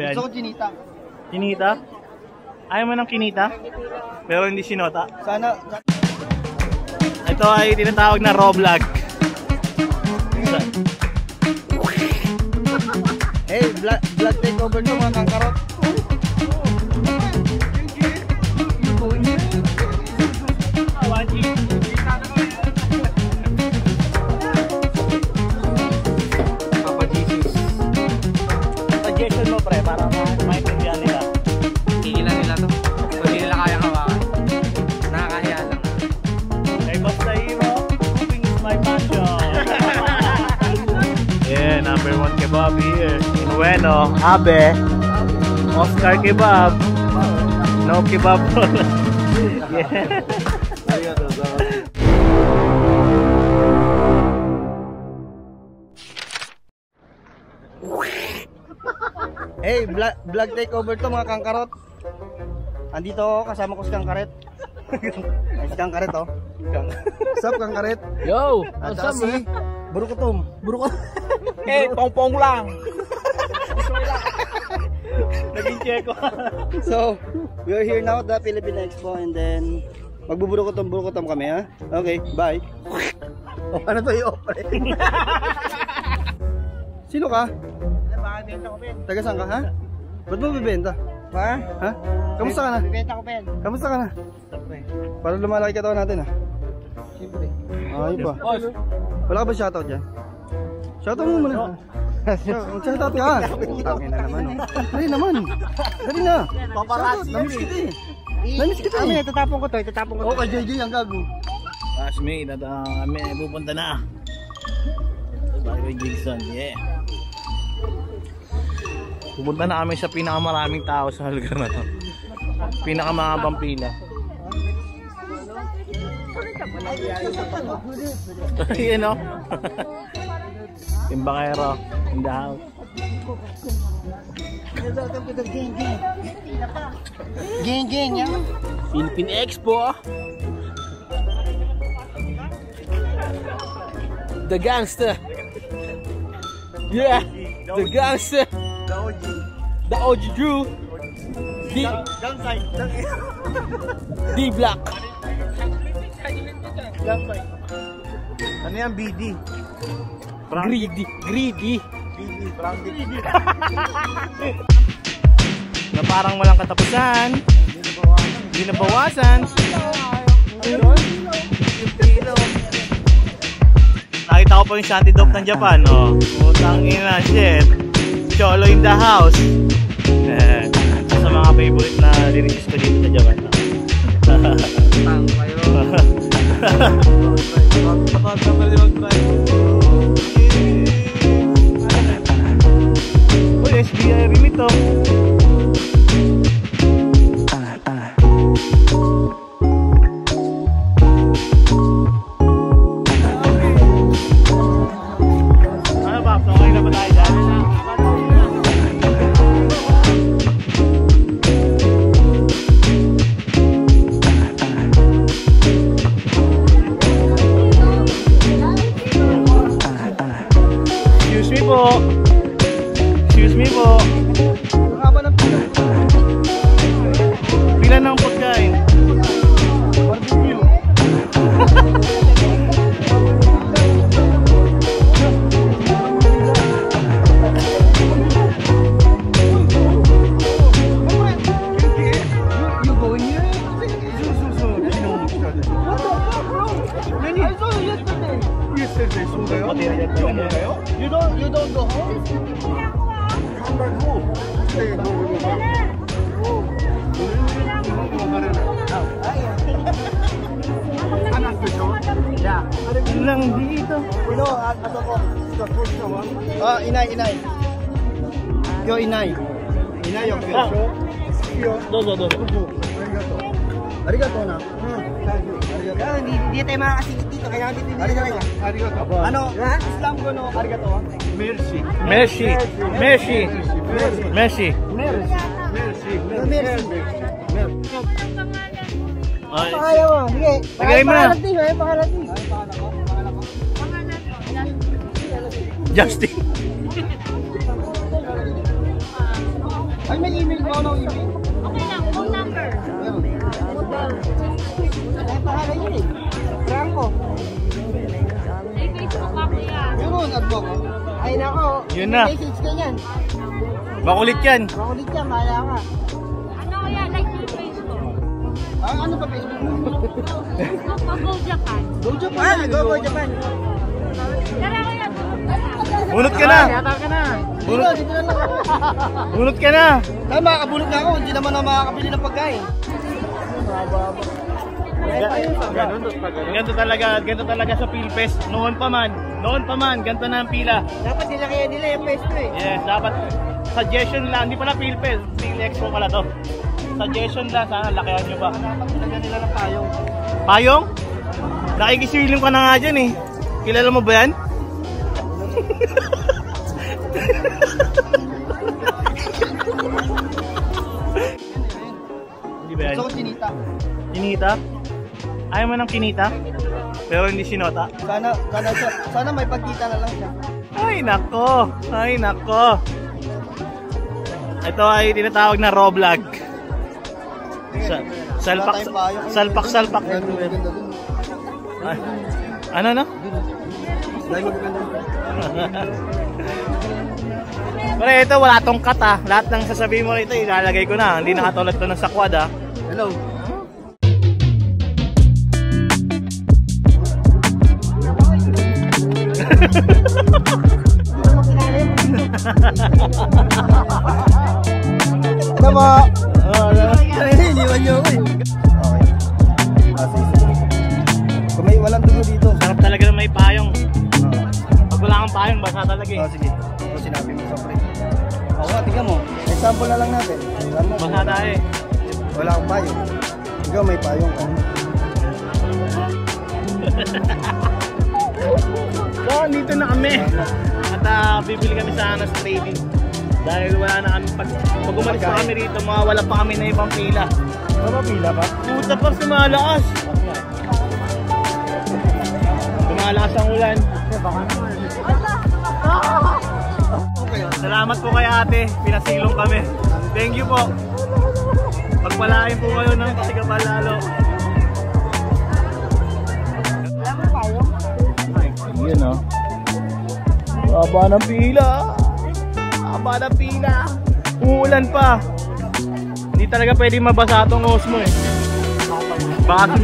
ba yan? Gusto ko chinita. Kinita? Ayaw mo ng kinita? Pero hindi sinota. Sana, Ito ay tinatawag na vlog. hey, blood, blood takeover to mga kangkarot. Bueno, Abe, Oscar Kebab. No kebab. yeah. Hey, vlog, vlog takeover to mga kangkarot. Andito ako, kasama ko si Kangkaret. Ay, si Kangkaret oh. What's up Kangkaret? Yo! At saka si Burukutom. Burukot. Eh, pong-pong lang. Naging check ko. So, we are here now at the Philippine Expo and then magbuburukutom burukutom kami ha. Okay, bye. Oh, ano to yung Sino ka? Taga saan ka ha? Ba't mo bibenta? Ha? Ha? Kamusta ka na? Bibenta ko, Ben. Kamusta ka na? Para lumalaki katawan natin ha. Siyempre. Ay ba? Wala ka ba shoutout dyan? Shoutout mo muna. Mag-shoutout ka. Tangin na naman oh. Dali naman. Dali na. Shoutout. Namiss kita eh. Namiss kita eh. itatapon ko to, itatapon ko Oh, to. kay JJ ang gago. Asmi, na kami pupunta na. Bye kay Jason, yeah. Pupunta na kami sa pinakamaraming tao sa lugar na to. Pinakamahabang pila. Ayan o. Timbakero, in the house. Ging, ging. Ging, ging, yan. Philippine Expo. The gangster. Yeah! The gangster. The OG Drew. D. D Black. Ano yan, BD? Greedy. Greedy. Na parang walang katapusan. Hindi na bawasan. Nakita ko pa yung Shanty Dog ng Japan, oh. Utang ina, shit. Cholo in the house. Eh, sa mga favorite na lyrics ko dito sa Japan. no? Tang kayo. Uy, SBI rin ito. Ano dito. Ino, ato ko. Ah, inay, inay. Yo, inay. Inay, yo, Ah. Yo. Dozo, dozo. Arigato. Arigato na. Thank you. Arigato. Hindi, hindi tayo makakasingit dito, kaya dito hindi talaga. Arigato. Ano? Islam ko no. Arigato. Merci. Messi. Messi. Messi. Merci. Merci. Merci. Ay, Pangalan mo, sige. Tagay mo na. Pangalan din, eh, pangalan din. Justin. may email mo, ano email? Okay lang, phone number. Ay, pangalan yun eh. Franco. May Facebook ako yan. Yun, adbo ko. Ay, nako. Yun na. Message ka niyan. Makulit yan. Makulit yan, maya ka. Ano yan, like yung Facebook. Ah, ano pa Facebook mo? Go Japan. Go Japan. Ah, go, go Japan. Tara ko yan. Bunot ka na. Yata ka na. Bunot, dito na lang ako. bunot ka na. Ay, makakabulot na ako. Hindi naman ako makakabili ng pagkain. Ganito talaga, ganito talaga sa Philfest. Noon pa man, noon pa man, ganito na ang pila. Dapat nila kaya nila yung pesto eh. Yes, dapat suggestion lang, hindi pala Philfest, Phil Expo pala to. Suggestion lang, sana lakihan nyo ba? Dapat nila nila ng payong. Payong? Nakikisiling ka na nga dyan eh. Kilala mo ba yan? Hindi ba yan? Gusto ko sinita. Kinita? Ayaw mo ng kinita? Pero hindi sinota? Sana, sana, siya, sana may pagkita na lang siya. Ay nako! Ay nako! Ito ay tinatawag na Roblog. Sa, salpak, salpak, salpak. Ay, ano no? Pero ito wala tong cut ah. Lahat ng sasabihin mo rito ilalagay ko na. Hindi nakatulad to ng sa quad ah. Hello. Mo? Oh, iniwan niyo ako eh. Wala payong, basa talaga eh. Oh, sige. Ito sinabi mo sa pre. Oo nga, tingnan mo. Example na lang natin. Tingnan mo. Basa tayo eh. Wala akong payong. Ikaw may payong ka. So, dito na kami. At ah, bibili kami sa Anas Trading. Dahil wala na kami, pag, pag umalis pa kami rito, mga wala pa kami na ibang pila. Ano pila pa? Puta pa, sumalakas. Sumalakas ang ulan. Salamat po kay ate, pinasilong kami. Thank you po. Pagpalain po kayo ng kasigapal lalo. Yun o. Haba ng pila. Haba ng pila. Uulan pa. Hindi talaga pwede mabasa itong Osmo eh. Baka,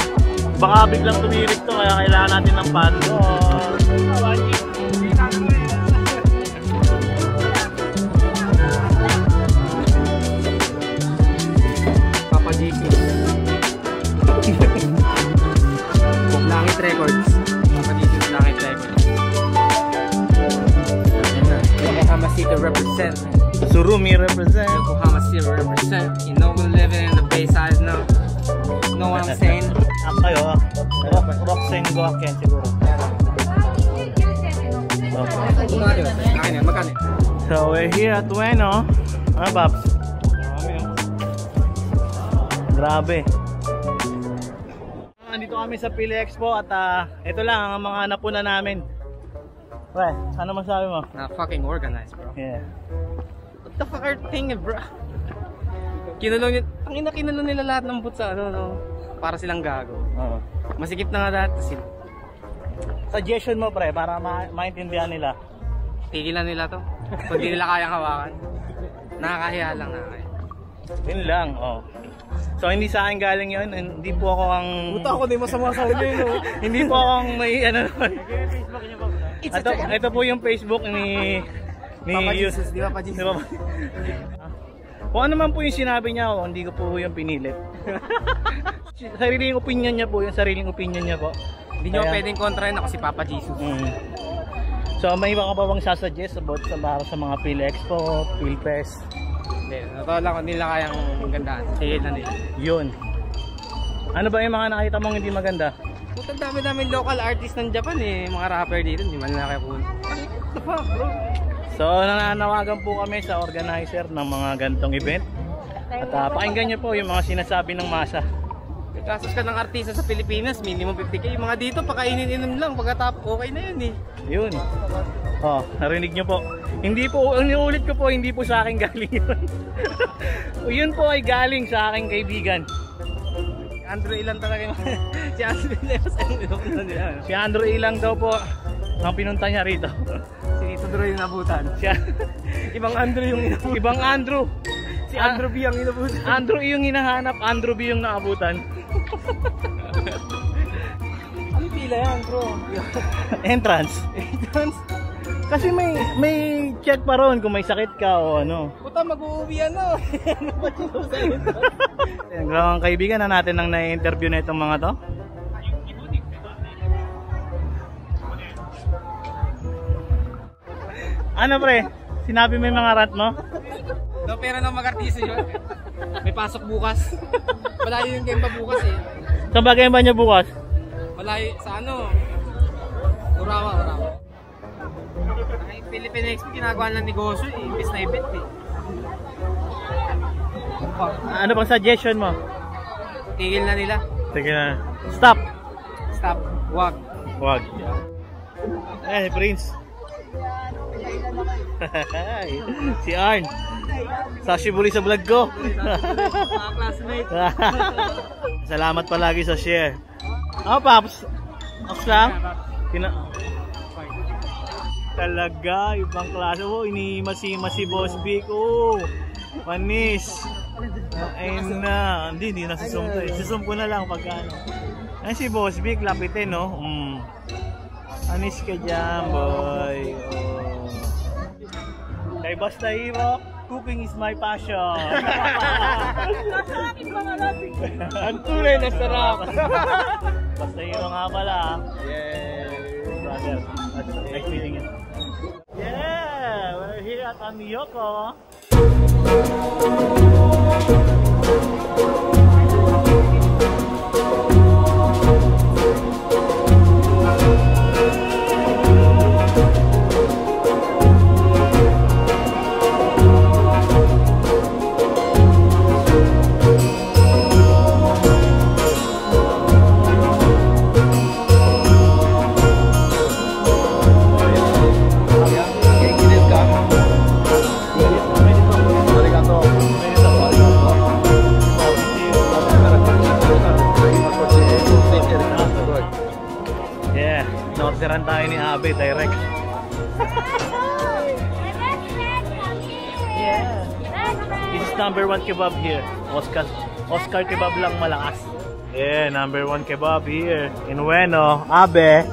baka biglang tumirik to kaya kailangan natin ng pando. Papa at Ueno. Ano Babs? Grabe. Nandito kami sa Pili Expo at ah, ito lang ang mga napuna namin. Pre, ano masabi mo? Na fucking organized, bro. Yeah. What the fuck are thinking, bro? Kinulong nila, ang ina kinulong nila lahat ng boot sa ano, no? Para silang gago. Oo. Masikip na nga lahat. Sila. Suggestion mo pre para ma- maintindihan nila. Tigilan nila to. Kung di nila kayang hawakan. Nakakahiya lang nakakahiya. Yun lang, oh. So hindi sa akin galing yun, hindi po ako ang... Puta ako din masama sa ulo yun, no? hindi po ako ang may ano naman. Ito, ito po yung Facebook ni... ni Papa Jesus, di ba pa Jesus? Di ba pa- Kung ano man po yung sinabi niya, oh, hindi ko po yung pinilit. sariling opinion niya po, yung sariling opinion niya po. Hindi nyo Kaya- pwedeng kontrahin ako si Papa Jesus. Mm. So may iba ka pa bang sasuggest about sa para sa mga Phil Expo, Phil Fest? Hindi, totoo lang, nila kayang gandaan. Tigil na nila. Yun. Ano ba yung mga nakita mong hindi maganda? Puta dami-dami local artist ng Japan eh. Mga rapper dito, hindi man kaya fuck, bro? So nananawagan po kami sa organizer ng mga gantong event. At ah, pakinggan niyo po yung mga sinasabi ng masa. Gastos ka ng artista sa Pilipinas, minimum 50k. Yung mga dito, pakainin-inom lang. Pagkatapos, okay na yun eh. Yun. Oh, narinig nyo po. Hindi po, ang iulit ko po, hindi po sa akin galing yun. yun po ay galing sa aking kaibigan. Andrew ilan talaga yung... si Andrew ilan sa inom na nila. Si Andrew Ilang daw po ang pinunta niya rito. Si Tito Drew yung nabutan. Siya, Ibang Andrew yung inabutan. ibang Andrew. Si Andrew B ang inabutan. Andrew yung hinahanap, Andrew B yung naabutan. Ano pila yan, bro? Entrance. Entrance? Kasi may may check pa ron kung may sakit ka o ano. Puta, mag-uuwi ano? Ano ba dito sa entrance? Ang kaibigan na natin ang na-interview na itong mga to. Ano pre? Sinabi mo yung mga rat mo? No, pero nang mag-artista yun. May pasok bukas. Malayo yung game pa bukas eh. Saan ba kayo ba niya bukas? Malayo sa ano? Urawa, Urawa. Ay, Philippine Expo ginagawa ng negosyo eh. Imbis na event eh. Ano bang suggestion mo? Tigil na nila. Sige na. Stop! Stop. Wag. Wag. Eh, Prince. si Arn. Sa Shiburi sa vlog ko. Mga classmate. Salamat palagi sa share. Oh, Paps. Ox lang. Tina Talaga, ibang klase. Oh, inihima-sima si Boss Vic. Oh, panis. Ayun na. Hindi, hindi na susum to eh. Susum ko na lang pagka ano. Ayun si Boss Vic, lapitin, no? Mm. Anis ka dyan, boy. Oh. Kay Basta Hero, cooking is my passion. Ang tunay na sarap. Basta Hero nga pala. ah. Brother, that's nice meeting you. Yeah, we're here at Amiyoko. Tayo ni Abe direct. Yeah. This is number one kebab here. Oscar Oscar kebab lang malakas. Yeah, number one kebab here in Ueno. Abe.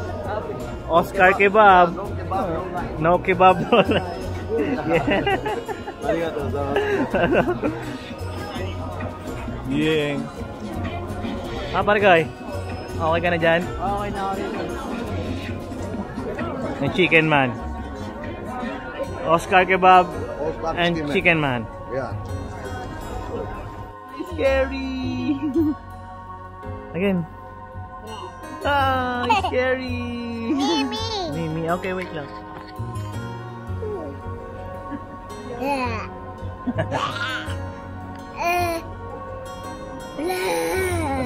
Oscar kebab. No kebab. No. yeah. yeah. Ah, bargay. Okay ka na dyan? Okay na ako rin. Yung chicken man. Oscar kebab and chicken man. Yeah. Scary. Again. Ah, it's scary. Mimi. Mimi. Okay, wait lang.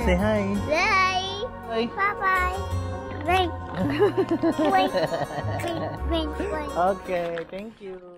Say hi. Bye. Hi. Bye-bye. Wait. Wait. Wait. Wait. Wait. Okay, thank you.